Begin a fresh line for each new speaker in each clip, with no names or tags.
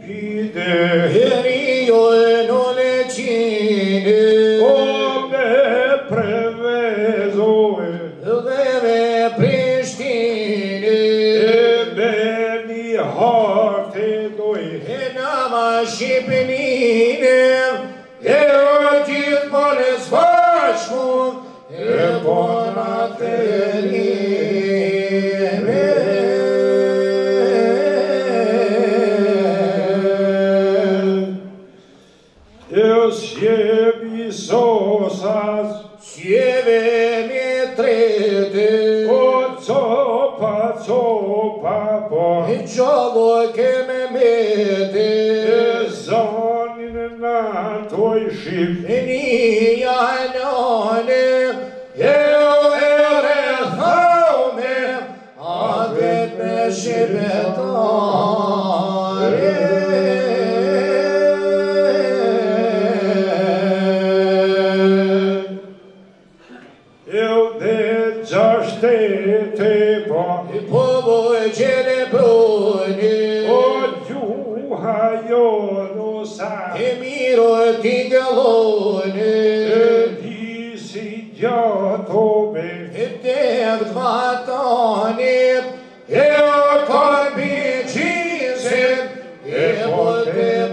Pide.
Herio jo e nolecine
O me prevezoe
Dhe me prishtine
E me mi harte doj.
E nama shqipinine E o gjithë polis bashku
E bona të
një mi trete
o zopa zopa po.
Giovo che me mette
e zonin na toi ship
Veni
de giastete po
E povo cere bruni
o giuha io no sa
E miro tigalone
e disi già tome
Hedef vatanı Eu kalbi çizim Eu de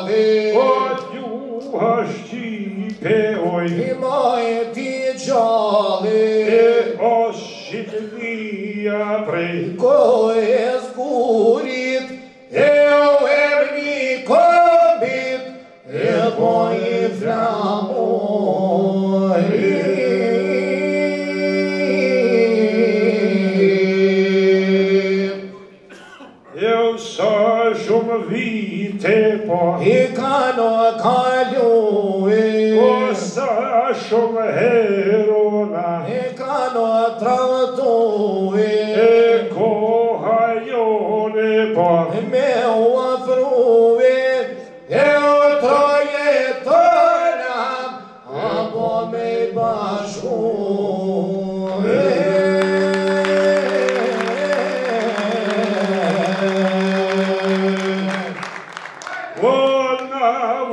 Ave
O gjuha Shqipe oj.
Ima e ti gjave
E o Shqipëria prej.
Ko e zgurit E o e një kombit
E po i flamu vite po
E kano kalue
o sa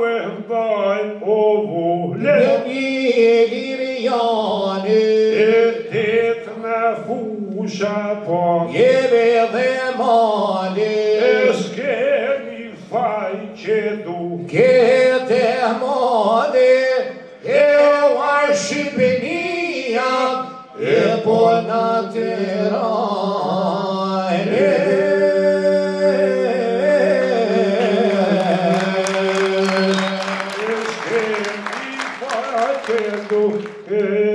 perdoai, povo Leviriane, etet me
fushata,
jeve dhemane,
eskeni
fajqedu, ketermane, eu
ashibenia, eponatera,
santo